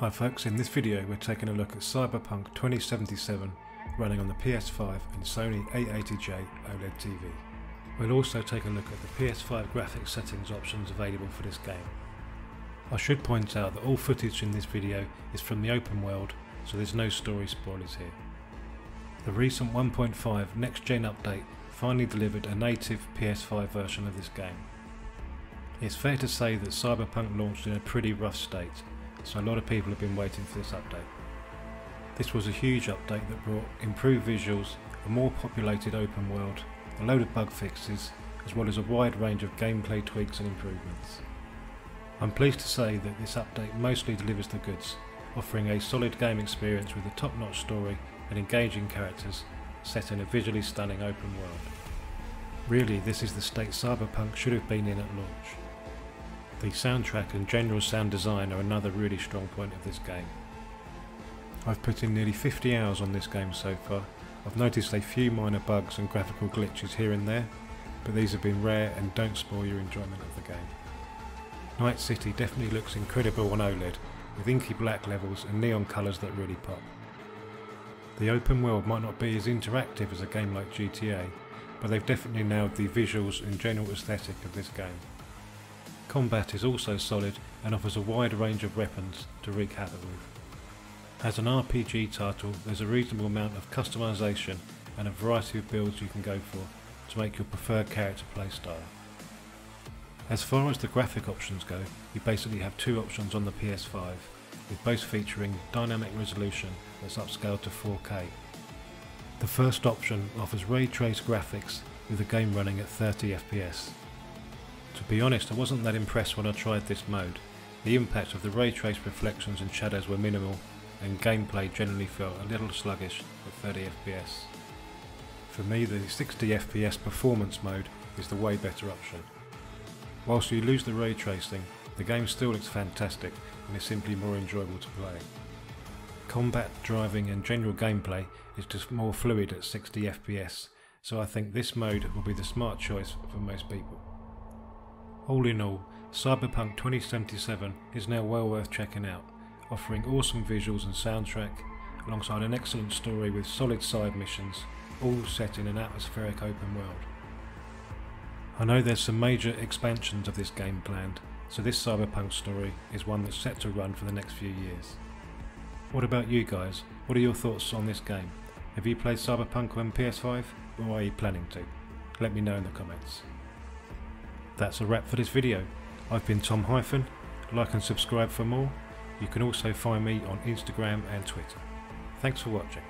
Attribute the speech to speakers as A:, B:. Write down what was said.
A: Hi folks, in this video we're taking a look at Cyberpunk 2077 running on the PS5 and Sony A80J OLED TV. We'll also take a look at the PS5 graphics settings options available for this game. I should point out that all footage in this video is from the open world, so there's no story spoilers here. The recent 1.5 next gen update finally delivered a native PS5 version of this game. It's fair to say that Cyberpunk launched in a pretty rough state, so a lot of people have been waiting for this update. This was a huge update that brought improved visuals, a more populated open world, a load of bug fixes, as well as a wide range of gameplay tweaks and improvements. I'm pleased to say that this update mostly delivers the goods, offering a solid game experience with a top-notch story and engaging characters set in a visually stunning open world. Really, this is the state Cyberpunk should have been in at launch. The soundtrack and general sound design are another really strong point of this game. I've put in nearly 50 hours on this game so far. I've noticed a few minor bugs and graphical glitches here and there, but these have been rare and don't spoil your enjoyment of the game. Night City definitely looks incredible on OLED, with inky black levels and neon colours that really pop. The open world might not be as interactive as a game like GTA, but they've definitely nailed the visuals and general aesthetic of this game. Combat is also solid and offers a wide range of weapons to wreak havoc with. As an RPG title, there's a reasonable amount of customization and a variety of builds you can go for to make your preferred character playstyle. As far as the graphic options go, you basically have two options on the PS5, with both featuring dynamic resolution that's upscaled to 4K. The first option offers ray traced graphics with the game running at 30 FPS. To be honest, I wasn't that impressed when I tried this mode. The impact of the ray traced reflections and shadows were minimal, and gameplay generally felt a little sluggish at 30 FPS. For me, the 60 FPS performance mode is the way better option. Whilst you lose the ray tracing, the game still looks fantastic and is simply more enjoyable to play. Combat, driving and general gameplay is just more fluid at 60 FPS, so I think this mode will be the smart choice for most people. All in all, Cyberpunk 2077 is now well worth checking out, offering awesome visuals and soundtrack, alongside an excellent story with solid side missions, all set in an atmospheric open world. I know there's some major expansions of this game planned, so this Cyberpunk story is one that's set to run for the next few years. What about you guys? What are your thoughts on this game? Have you played Cyberpunk on PS5 or are you planning to? Let me know in the comments. That's a wrap for this video. I've been Tom Hyphen. Like and subscribe for more. You can also find me on Instagram and Twitter. Thanks for watching.